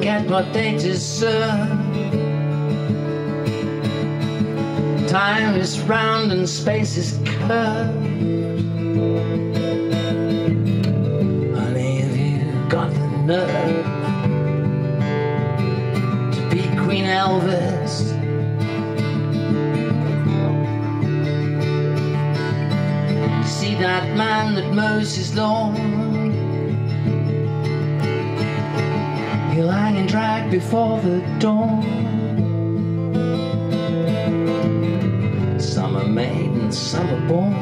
get what they deserve. Time is round and space is curved. Honey, have you got the nerve to be Queen Elvis? See that man that mows his lawn? He'll hang and drag before the dawn. Some are made and some are born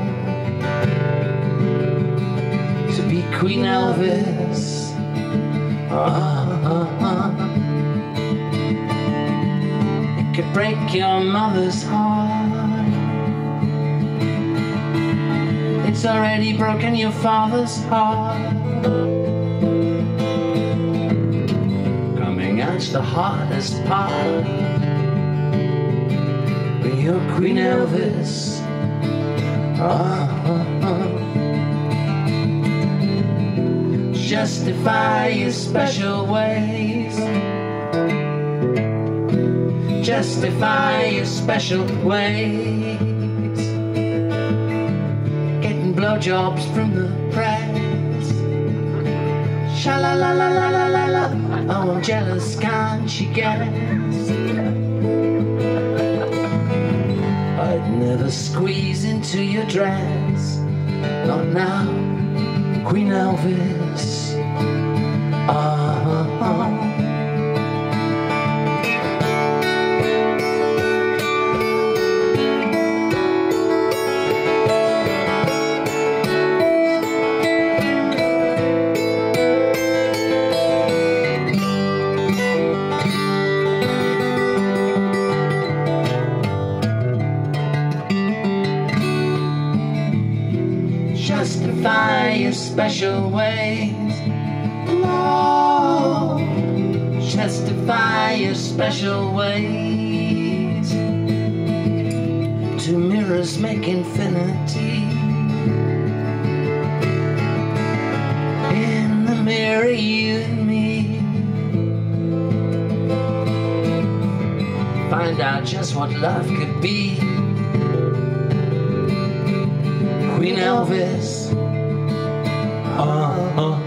to be Queen Elvis. Ah. It could break your mother's heart. It's already broken your father's heart. Coming the hardest part. But you're Queen Elvis. Ah, ah. Justify your special ways. Justify your special ways. Getting blowjobs from the press. Sha la la la la la la la. Oh, I'm jealous, can't you guess? I'd never squeeze into your dress. Not now, Queen Elvis. Special ways. Lord, justify your special ways. Two mirrors make infinity. In the mirror, you and me. Find out just what love could be. Queen Elvis. Oh, oh,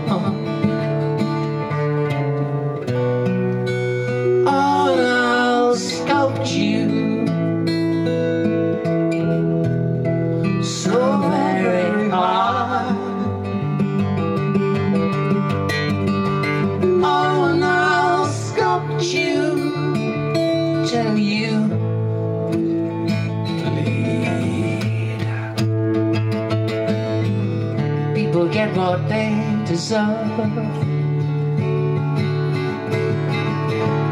Get what they deserve.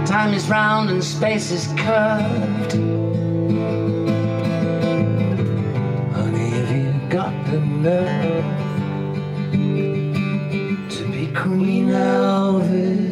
Time is round and space is curved. Honey, have you got the nerve to be Queen of